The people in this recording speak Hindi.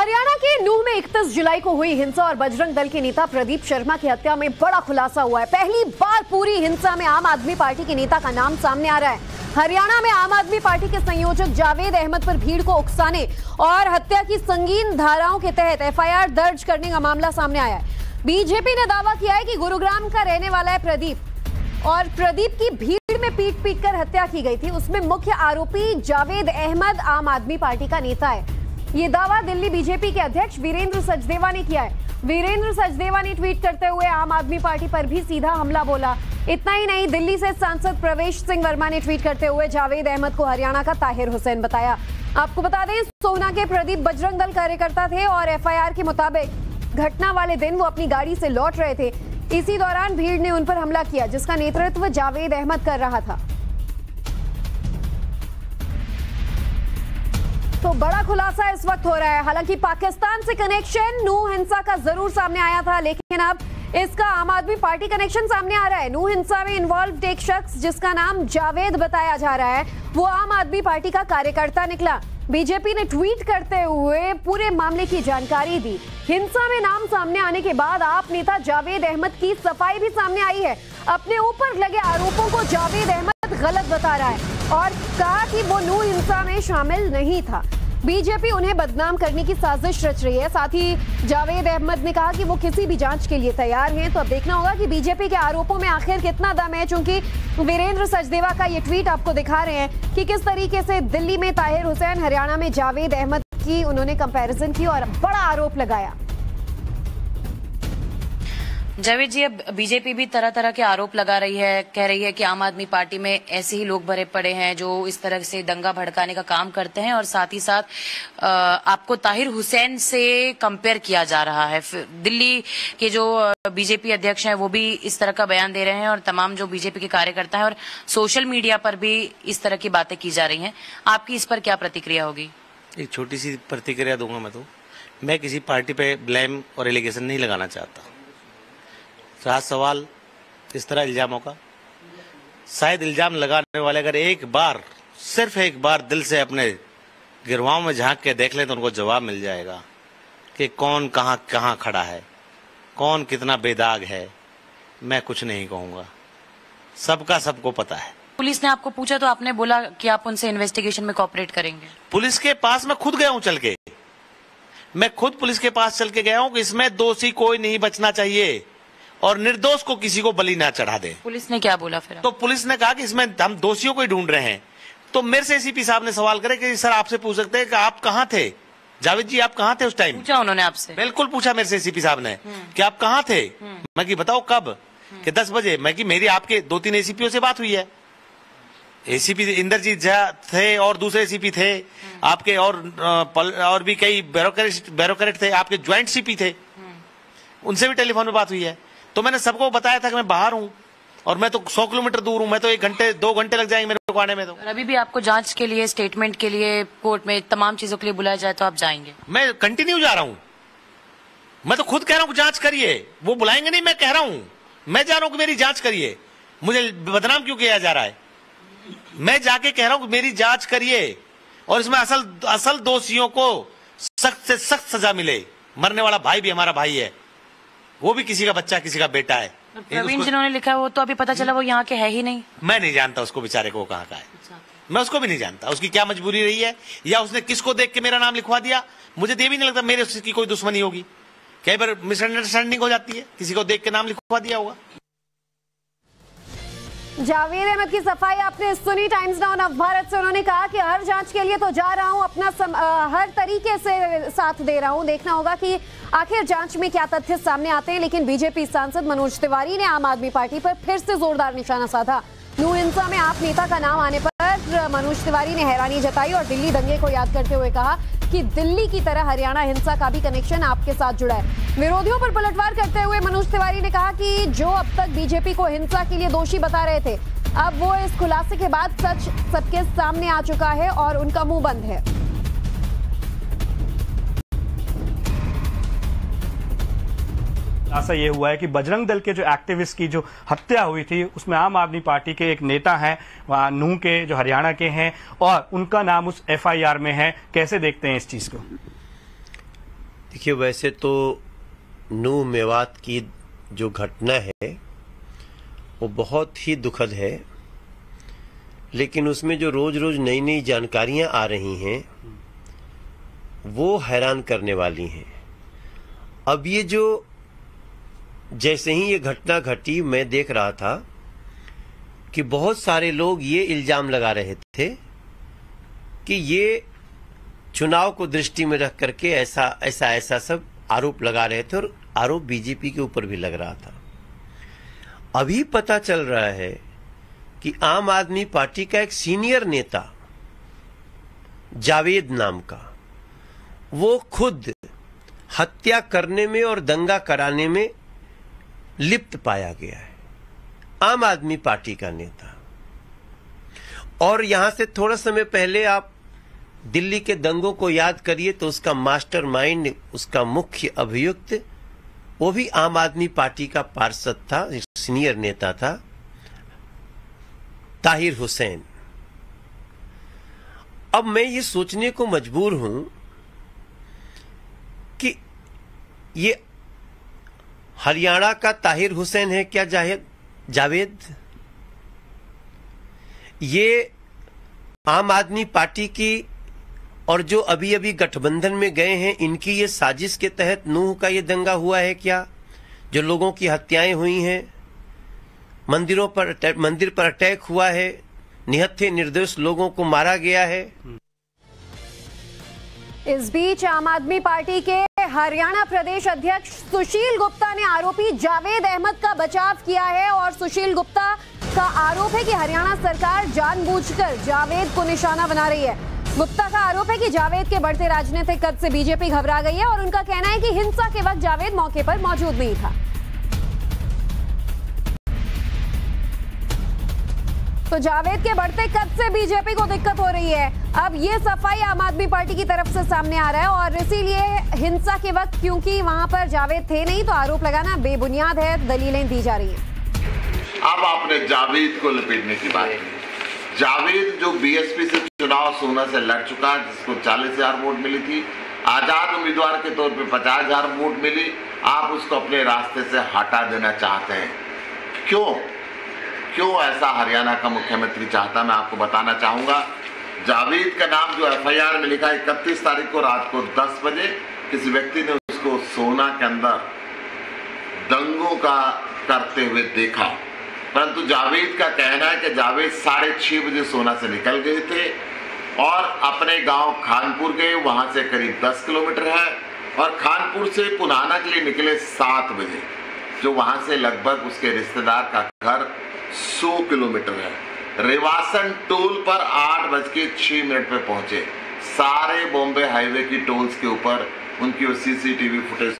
हरियाणा के नूह में 31 जुलाई को हुई हिंसा और बजरंग दल के नेता प्रदीप शर्मा की हत्या में बड़ा खुलासा हुआ है। पहली बार पूरी हिंसा में आम आदमी पार्टी के नेता का नाम सामने आ रहा है। हरियाणा में आम आदमी पार्टी के संयोजक जावेद अहमद पर भीड़ को उकसाने और हत्या की संगीन धाराओं के तहत एफआईआर दर्ज करने का मामला सामने आया है। बीजेपी ने दावा किया है कि गुरुग्राम का रहने वाला है प्रदीप और प्रदीप की भीड़ में पीट पीट कर हत्या की गई थी। उसमें मुख्य आरोपी जावेद अहमद आम आदमी पार्टी का नेता है। ये दावा दिल्ली बीजेपी के अध्यक्ष वीरेंद्र सचदेवा ने किया है। वीरेंद्र सचदेवा ने ट्वीट करते हुए आम आदमी पार्टी पर भी सीधा हमला बोला। इतना ही नहीं, दिल्ली से सांसद प्रवेश सिंह वर्मा ने ट्वीट करते हुए जावेद अहमद को हरियाणा का ताहिर हुसैन बताया। आपको बता दें, सोना के प्रदीप बजरंग दल कार्यकर्ता थे और एफआईआर के मुताबिक घटना वाले दिन वो अपनी गाड़ी से लौट रहे थे। इसी दौरान भीड़ ने उन पर हमला किया, जिसका नेतृत्व जावेद अहमद कर रहा था। तो बड़ा खुलासा इस वक्त हो रहा है। हालाँकि पाकिस्तान से कनेक्शन नू हिंसा का ज़रूर सामने आया था, लेकिन अब इसका आम आदमी पार्टी कनेक्शन सामने आ रहा है। नू हिंसा में इन्वॉल्व एक शख्स जिसका नाम जावेद बताया जा रहा है। वो आम आदमी पार्टी का कार्यकर्ता निकला। बीजेपी ने ट्वीट करते हुए पूरे मामले की जानकारी दी। हिंसा में नाम सामने आने के बाद आप नेता जावेद अहमद की सफ़ाई भी सामने आई है। अपने ऊपर लगे आरोपों को जावेद अहमद गलत बता रहा है और कहा कि वो नू हिंसा में शामिल नहीं था। बीजेपी उन्हें बदनाम करने की साजिश रच रही है। साथ ही जावेद अहमद ने कहा कि वो किसी भी जाँच के लिए तैयार हैं। तो अब देखना होगा कि बीजेपी के आरोपों में आखिर कितना दम है क्योंकि वीरेंद्र सचदेवा का ये ट्वीट आपको दिखा रहे हैं कि किस तरीके से दिल्ली में ताहिर हुसैन, हरियाणा में जावेद अहमद की उन्होंने कंपेरिजन की और बड़ा आरोप लगाया। जावेद जी, अब बीजेपी भी तरह तरह के आरोप लगा रही है, कह रही है कि आम आदमी पार्टी में ऐसे ही लोग भरे पड़े हैं जो इस तरह से दंगा भड़काने का काम करते हैं और साथ ही साथ आपको ताहिर हुसैन से कंपेयर किया जा रहा है। दिल्ली के जो बीजेपी अध्यक्ष हैं वो भी इस तरह का बयान दे रहे हैं और तमाम जो बीजेपी के कार्यकर्ता हैं और सोशल मीडिया पर भी इस तरह की बातें की जा रही हैं। आपकी इस पर क्या प्रतिक्रिया होगी? एक छोटी सी प्रतिक्रिया दूँगा मैं तो। मैं किसी पार्टी पे ब्लेम और एलिगेशन नहीं लगाना चाहता। रहा सवाल इस तरह इल्जामों का। शायद इल्ज़ाम लगाने वाले अगर एक बार सिर्फ़ एक बार दिल से अपने गिरवाओं में झाँक के देख ले तो उनको जवाब मिल जाएगा कि कौन कहाँ कहाँ खड़ा है कौन कितना बेदाग है मैं कुछ नहीं कहूँगा। सबका सबको पता है। पुलिस ने आपको पूछा तो आपने बोला कि आप उनसे इन्वेस्टिगेशन में कॉपरेट करेंगे। पुलिस के पास मैं खुद गया हूँ चल के। मैं खुद पुलिस के पास चल के गया हूँ कि इसमें दोषी कोई नहीं बचना चाहिए। और निर्दोष को किसी को बलि ना चढ़ा दे। पुलिस ने क्या बोला फिर? तो पुलिस ने कहा कि इसमें हम दोषियों को ही ढूंढ रहे हैं। तो मेरे से एसीपी साहब ने सवाल करे कि सर आपसे पूछ सकते हैं कि आप कहाँ थे? जावेद जी आप कहाँ थे उस टाइम पूछा उन्होंने आपसे। बिल्कुल पूछा मेरे से एसीपी साहब ने हम्म। कि आप कहाँ थे? हम्म। मैं कि बताओ कब? हम्म। कि दस बजे। मैं कि मेरी आपके दो तीन एसीपीओ से बात हुई है। एसीपी इंद्रजीत झा थे और दूसरे एसीपी थे। आपके और और भी कई ब्यूरोक्रेट थे। आपके ज्वाइंट सीपी थे। उनसे भी टेलीफोन में बात हुई है। तो मैंने सबको बताया था कि मैं बाहर हूँ और मैं तो सौ किलोमीटर दूर हूँ मैं तो एक घंटे दो घंटे लग जाएँगे मेरे को आने में तो। अभी भी आपको जाँच के लिए स्टेटमेंट के लिए कोर्ट में तमाम चीज़ों के लिए बुलाया जाए तो आप जाएँगे। मैं कंटिन्यू जा रहा हूँ। मैं तो खुद कह रहा हूँ जाँच करिए। वो बुलाएँगे नहीं मैं कह रहा हूँ। मैं जा रहा हूँ मेरी जाँच करिए। मुझे बदनाम क्यों किया जा रहा है? मैं जाके कह रहा हूँ मेरी जाँच करिए और इसमें असल असल दोषियों को सख्त से सख्त सजा मिले। मरने वाला भाई भी हमारा भाई है। वो भी किसी का बच्चा किसी का बेटा है। प्रवीण जिन्होंने लिखा है वो तो अभी पता चला वो यहाँ के है ही नहीं। मैं नहीं जानता उसको बेचारे को वो कहाँ का है। अच्छा। मैं उसको भी नहीं जानता उसकी क्या मजबूरी रही है या उसने किसको देख के मेरा नाम लिखवा दिया? मुझे तो ये भी नहीं लगता मेरे उसकी कोई दुश्मनी होगी। कई बार मिसअंडरस्टैंडिंग हो जाती है किसी को देख के नाम लिखवा दिया होगा। जावेद अहमद की सफ़ाई आपने सुनी टाइम्स नाउ नव भारत से। उन्होंने कहा कि हर जाँच के लिए तो जा रहा हूँ अपना सम, आ, हर तरीके से साथ दे रहा हूँ। देखना होगा कि आखिर जाँच में क्या तथ्य सामने आते हैं लेकिन बीजेपी सांसद मनोज तिवारी ने आम आदमी पार्टी पर फिर से जोरदार निशाना साधा। नू हिंसा में आप नेता का नाम आने पर मनोज तिवारी ने हैरानी जताई और दिल्ली दंगे को याद करते हुए कहा कि दिल्ली की तरह हरियाणा हिंसा का भी कनेक्शन आपके साथ जुड़ा है। विरोधियों पर पलटवार करते हुए मनोज तिवारी ने कहा कि जो अब तक बीजेपी को हिंसा के लिए दोषी बता रहे थे, अब वो इस खुलासे के बाद सच, सबके सामने आ चुका है और उनका मुँह बंद है। ऐसा ये हुआ है कि बजरंग दल के जो एक्टिविस्ट की जो हत्या हुई थी, उसमें आम आदमी पार्टी के एक नेता हैं नूह के, जो हरियाणा के हैं, और उनका नाम उस एफआईआर में है। कैसे देखते हैं इस चीज़ को? देखिए, वैसे तो नूह मेवात की जो घटना है, वो बहुत ही दुखद है। लेकिन उसमें जो रोज रोज नई नई जानकारियाँ आ रही हैं, वो हैरान करने वाली हैं। अब ये जो जैसे ही ये घटना घटी, मैं देख रहा था कि बहुत सारे लोग ये इल्ज़ाम लगा रहे थे कि ये चुनाव को दृष्टि में रख करके ऐसा ऐसा ऐसा सब आरोप लगा रहे थे और आरोप बीजेपी के ऊपर भी लग रहा था। अभी पता चल रहा है कि आम आदमी पार्टी का एक सीनियर नेता, जावेद नाम का, वो खुद हत्या करने में और दंगा कराने में लिप्त पाया गया है। आम आदमी पार्टी का नेता। और यहाँ से थोड़ा समय पहले आप दिल्ली के दंगों को याद करिए तो उसका मास्टरमाइंड, उसका मुख्य अभियुक्त, वो भी आम आदमी पार्टी का पार्षद था, सीनियर नेता था, ताहिर हुसैन। अब मैं ये सोचने को मजबूर हूँ कि ये हरियाणा का ताहिर हुसैन है क्या जाहिद जावेद? ये आम आदमी पार्टी की और जो अभी अभी गठबंधन में गए हैं, इनकी ये साजिश के तहत नूह का ये दंगा हुआ है क्या? जो लोगों की हत्याएँ हुई हैं, मंदिरों पर मंदिर पर अटैक हुआ है, निहत्थे निर्दोष लोगों को मारा गया है। इस बीच आम आदमी पार्टी के हरियाणा प्रदेश अध्यक्ष सुशील गुप्ता ने आरोपी जावेद अहमद का बचाव किया है और सुशील गुप्ता का आरोप है कि हरियाणा सरकार जानबूझकर जावेद को निशाना बना रही है। गुप्ता का आरोप है कि जावेद के बढ़ते राजनीतिक कद से बीजेपी घबरा गई है और उनका कहना है कि हिंसा के वक्त जावेद मौके पर मौजूद नहीं था। तो जावेद के बढ़ते कद से बीजेपी को दिक्कत हो रही है। अब ये सफ़ाई आम आदमी पार्टी की तरफ़ से सामने आ रहा है और इसीलिए हिंसा के वक्त क्योंकि वहाँ पर जावेद थे नहीं तो आरोप लगाना बेबुनियाद है, दलीलें दी जा रही हैं। अब आपने जावेद को लपेटने की बात की। जावेद जो बीएसपी से चुनाव सोना से लड़ चुका, जिसको चालीस हज़ार वोट मिली थी, आज़ाद उम्मीदवार के तौर पे पचास हज़ार वोट मिली, आप उसको अपने रास्ते से हटा देना चाहते हैं। क्यों? क्यों ऐसा हरियाणा का मुख्यमंत्री चाहता मैं आपको बताना चाहूँगा? जावेद का नाम जो एफआईआर में लिखा है, इकतीस तारीख को रात को 10 बजे, किसी व्यक्ति ने उसको सोना के अंदर दंगों का करते हुए देखा। परंतु जावेद का कहना है कि जावेद साढ़े छह बजे सोना से निकल गए थे और अपने गाँव खानपुर गए, वहाँ से करीब 10 किलोमीटर है और खानपुर से पुनाना के लिए निकले सात बजे, जो वहाँ से लगभग उसके रिश्तेदार का घर 100 किलोमीटर है। रेवासन टोल पर आठ बज के मिनट पर पहुँचे। सारे बॉम्बे हाईवे की टोल्स के ऊपर उनकी सीसीटीवी फुटेज